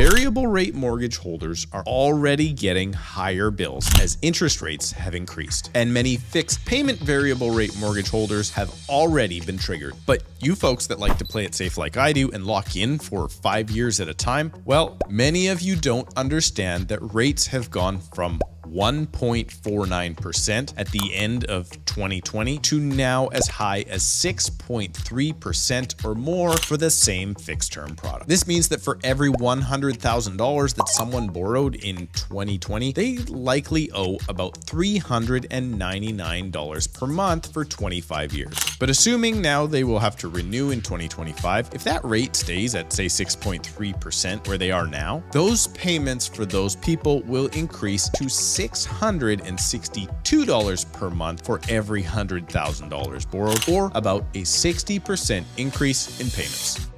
variable rate mortgage holders are already getting higher bills as interest rates have increased. And many fixed payment variable rate mortgage holders have already been triggered. But you folks that like to play it safe like I do and lock in for five years at a time, well, many of you don't understand that rates have gone from 1.49% at the end of 2020 to now as high as 6.3% or more for the same fixed term product. This means that for every $100,000 that someone borrowed in 2020, they likely owe about $399 per month for 25 years. But assuming now they will have to renew in 2025, if that rate stays at say 6.3% where they are now, those payments for those people will increase to $662 per month for every $100,000 borrowed, or about a 60% increase in payments.